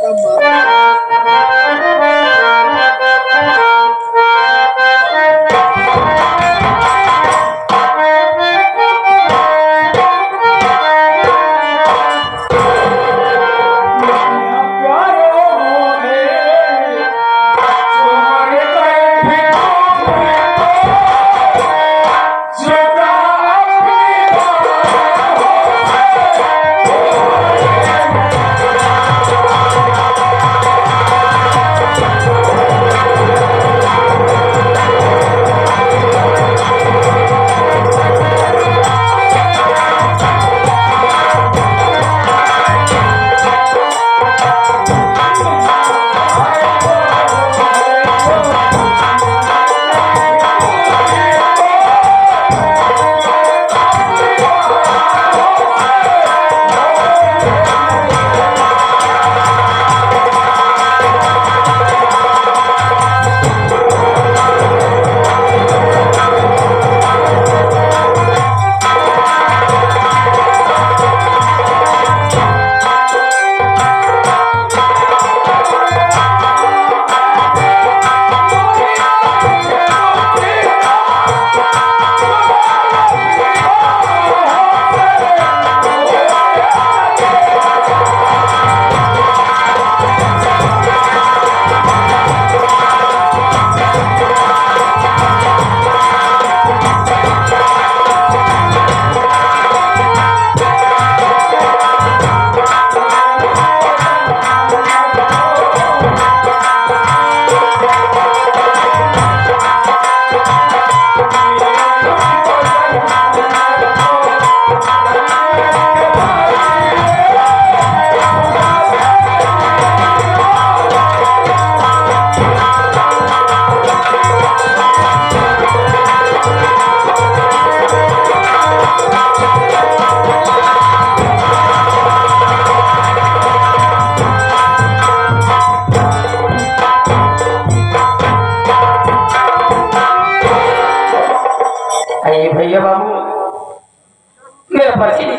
sama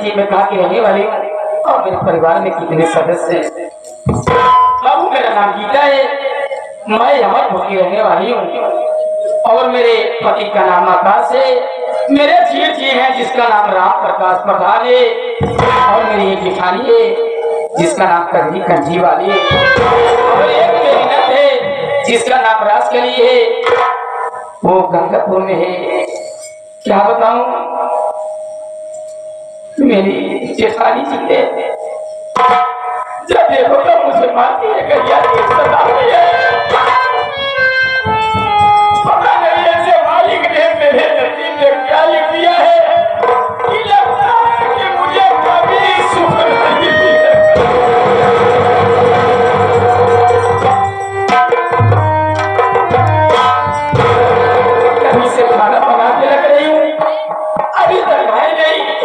जी, मैं कहा की रहने वाली और मेरे परिवार में कितने सदस्य हैं। बाबू, मेरा नाम गीता है। मैं अमरपुर की रहने वाली हूँ। और मेरे पति का नाम आकाश है। मेरे जीव जी है, जिसका नाम राम प्रकाश प्रधान है। और मेरी एक जिठानी है, जिसका नाम कंजी कंजी वाली है। और एक मेरी नंद है, जिसका नाम राजकली है। वो गंगापुर में है। क्या बताऊँ? मेरी जेठानी जी है। जब देखो तो मुझे मारती है गैया की सदा है। पता नहीं ऐसे मालिक ने मेरे नसीब में क्या लिख दिया है। खाना बना के रख रही हूँ। अभी तक भाई नहीं।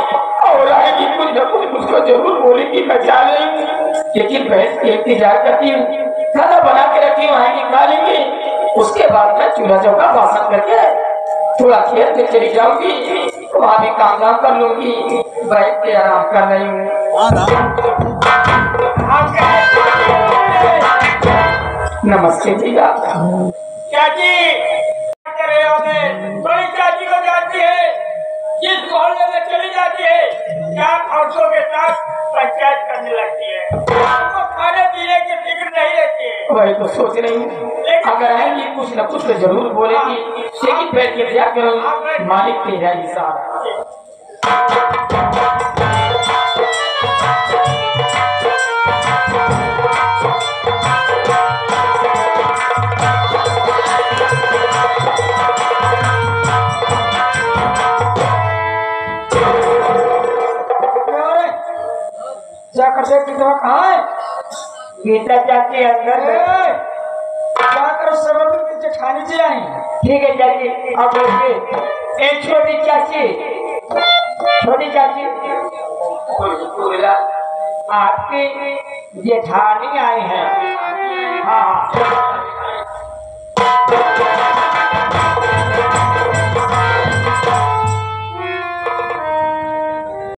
आएगी कुछ मुझको ज़रूर मैं जा रही लेकिन बहस की इंतज़ार करती हूँ। खाना बना के रखी हूँ आएगी खा लेंगे। उसके बाद मैं चूल्हा चौका बासन करके थोड़ा खेत में चली जाऊँगी। वहाँ भी काम धाम कर लूँगी। बैठ के आराम कर रही हूँ। नमस्ते जी, आप। चाची है तो सोच रही हूँ अगर आएँगी, कुछ न कुछ तो ज़रूर बोलेगी। लेकिन बैठ के क्या करूँ, मालिक तेरा सारा क्या करते कहाँ है। गीता जाके अंदर क्या करो की जेठानी जी आई ठीक है चाची अब बोलिए ए छोटी चाची। छोटी चाची। बोला, आपकी जेठानी आई हाँ। हाँ।